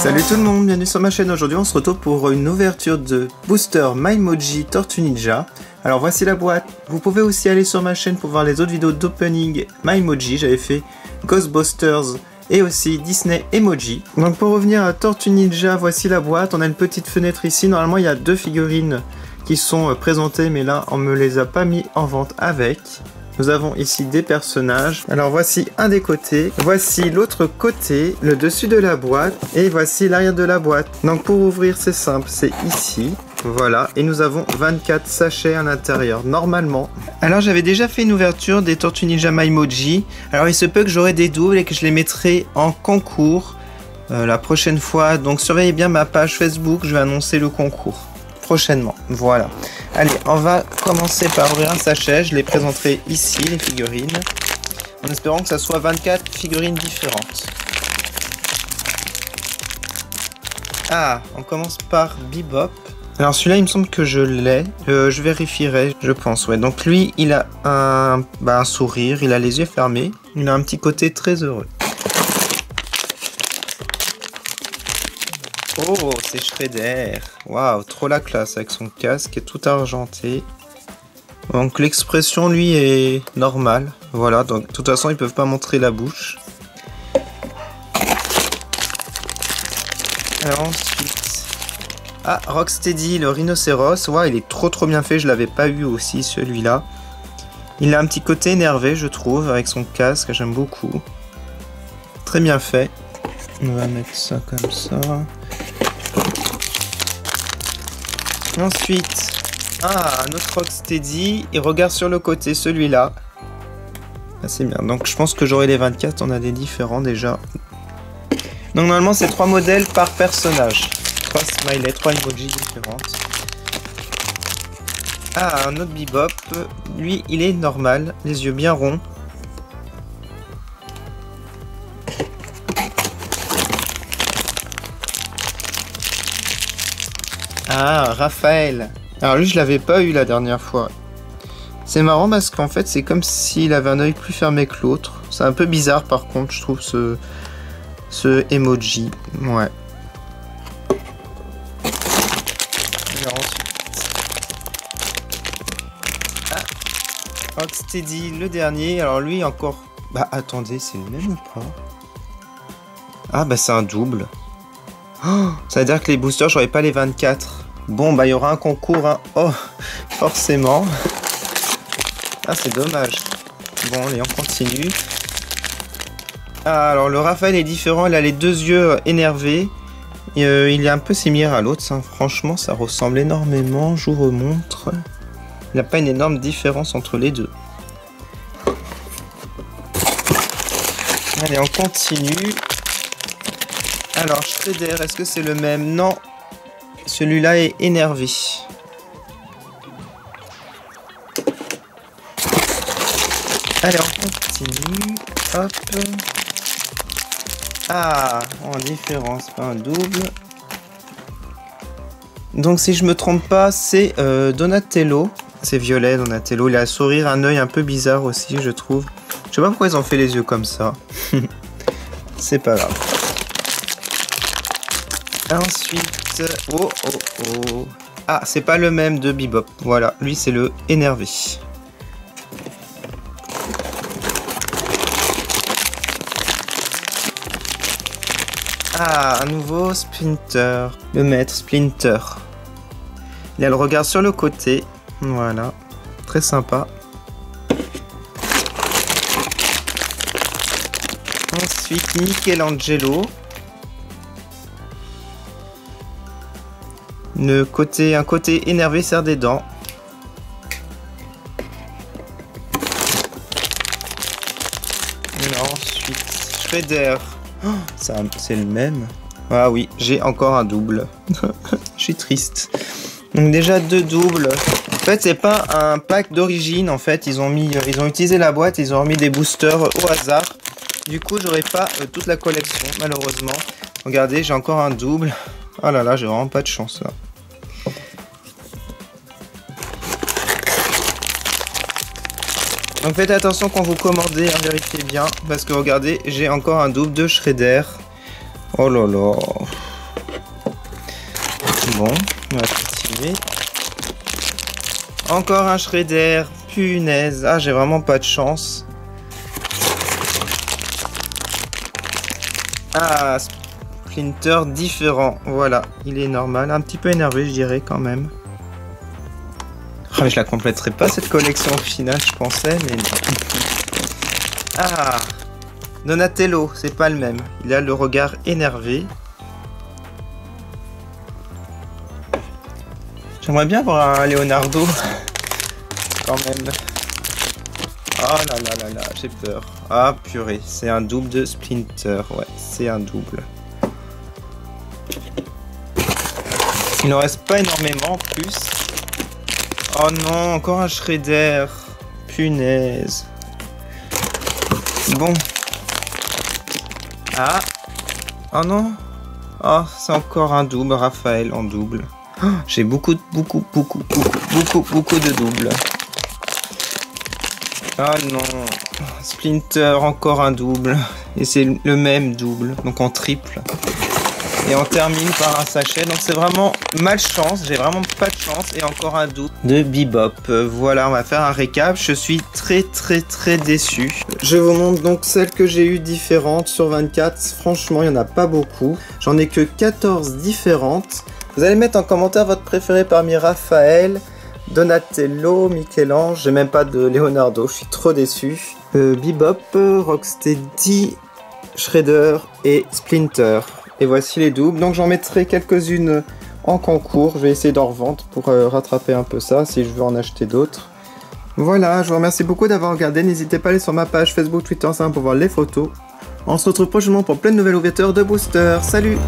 Salut tout le monde, bienvenue sur ma chaîne. Aujourd'hui on se retrouve pour une ouverture de booster MyMoji Tortue Ninja. Alors voici la boîte. Vous pouvez aussi aller sur ma chaîne pour voir les autres vidéos d'opening MyMoji. J'avais fait Ghostbusters et aussi Disney Emoji. Donc pour revenir à Tortue Ninja, voici la boîte. On a une petite fenêtre ici. Normalement il y a deux figurines qui sont présentées mais là on me les a pas mis en vente avec. Nous avons ici des personnages. Alors voici un des côtés, voici l'autre côté, le dessus de la boîte et voici l'arrière de la boîte. Donc pour ouvrir c'est simple, c'est ici. Voilà, et nous avons 24 sachets à l'intérieur, normalement. Alors j'avais déjà fait une ouverture des Tortues Ninja. Alors il se peut que j'aurai des doubles et que je les mettrai en concours euh, la prochaine fois. Donc surveillez bien ma page Facebook, je vais annoncer le concours Voilà. Allez, on va commencer par ouvrir un sachet. Je les présenterai ici, les figurines. En espérant que ça soit 24 figurines différentes. Ah, on commence par Bebop. Alors celui-là, il me semble que je l'ai. Euh, je vérifierai, je pense. Ouais. Donc lui, il a bah, un sourire, il a les yeux fermés. Il a un petit côté très heureux. Oh, c'est Shredder. Waouh, trop la classe avec son casque et tout argenté. Donc l'expression lui est normale. Voilà, donc de toute façon ils peuvent pas montrer la bouche. Alors ensuite. Ah, Rocksteady, le rhinocéros. Waouh, il est trop trop bien fait, je l'avais pas eu aussi celui-là. Il a un petit côté énervé, je trouve, avec son casque, j'aime beaucoup. Très bien fait. On va mettre ça comme ça. Ensuite, ah, un autre Rocksteady. Il regarde sur le côté, celui-là. Ah, c'est bien. Donc, je pense que j'aurai les 24. On a des différents déjà. Donc, normalement, c'est trois modèles par personnage. Trois smileys, trois emojis différentes. Ah, un autre Bebop. Lui, il est normal. Les yeux bien ronds. Ah, Raphaël. Alors lui, je l'avais pas eu la dernière fois. C'est marrant parce qu'en fait, c'est comme s'il avait un œil plus fermé que l'autre. C'est un peu bizarre par contre, je trouve, ce, ce emoji. Ouais. Ah, Rocksteady, le dernier. Alors lui, encore... Bah attendez, c'est le même ou Ah bah c'est un double. Oh, ça veut dire que les boosters, j'aurais pas les 24. Bon, bah il y aura un concours. Hein. Oh, forcément. Ah, c'est dommage. Bon, allez, on continue. Ah, alors le Raphaël est différent. Il a les deux yeux énervés. Euh, il est un peu similaire à l'autre. Franchement, ça ressemble énormément. Je vous remontre. Il n'y a pas une énorme différence entre les deux. Allez, on continue. Alors, Shredder, est-ce que c'est le même? Non. Celui-là est énervé. Allez, on continue. Hop. Ah, en différence, pas un double. Donc, si je me trompe pas, c'est euh, Donatello. C'est violet, Donatello. Il a un sourire, un œil un peu bizarre aussi, je trouve. Je sais pas pourquoi ils ont fait les yeux comme ça. c'est pas grave. Ensuite, oh oh oh. Ah, c'est pas le même de Bebop. Voilà, lui c'est le énervé. Ah, un nouveau Splinter. Le maître Splinter. Il a le regard sur le côté. Voilà. Très sympa. Ensuite, Michelangelo. Côté, un côté énervé serre des dents. Et ensuite, Shredder. Oh, c'est le même. Ah oui, j'ai encore un double. Je suis triste. Donc déjà deux doubles. En fait, c'est pas un pack d'origine. En fait, ils ont mis, ils ont utilisé la boîte, ils ont remis des boosters au hasard. Du coup, j'aurai pas euh, toute la collection, malheureusement. Regardez, j'ai encore un double. Oh là là, j'ai vraiment pas de chance là. Donc faites attention quand vous commandez, hein, vérifiez bien. Parce que regardez, j'ai encore un double de Shredder. Oh là là. Bon, on va continuer. Encore un Shredder. Punaise. Ah, j'ai vraiment pas de chance. Ah, Splinter différent. Voilà, il est normal. Un petit peu énervé, je dirais, quand même. Ah, mais je la compléterai pas, cette collection finale, je pensais, mais non. Ah Donatello, c'est pas le même. Il a le regard énervé. J'aimerais bien voir un Leonardo. Quand même. Oh là là là là, j'ai peur. Ah purée, c'est un double de Splinter. Ouais, c'est un double. Il n'en reste pas énormément en plus. Oh non, encore un Shredder. Punaise. Bon. Ah. Oh non. Oh, c'est encore un double, Raphaël en double. Oh, j'ai beaucoup, beaucoup, beaucoup, beaucoup, beaucoup, beaucoup de doubles. Ah non. Splinter, encore un double. Et c'est le même double, donc en triple. Et on termine par un sachet. Donc c'est vraiment malchance. J'ai vraiment pas de chance. Et encore un double de Bebop. Euh, voilà, on va faire un récap. Je suis très très très déçu. Je vous montre donc celles que j'ai eues différentes sur 24. Franchement, il n'y en a pas beaucoup. J'en ai que 14 différentes. Vous allez mettre en commentaire votre préféré parmi Raphaël, Donatello, Michel-Ange. J'ai même pas de Leonardo. Je suis trop déçu. Euh, Bebop, Rocksteady, Shredder et Splinter. Et voici les doubles. Donc j'en mettrai quelques-unes en concours. Je vais essayer d'en revendre pour euh, rattraper un peu ça si je veux en acheter d'autres. Voilà, je vous remercie beaucoup d'avoir regardé. N'hésitez pas à aller sur ma page Facebook, Twitter, pour voir les photos. On se retrouve prochainement pour plein de nouvelles ouvertures de boosters. Salut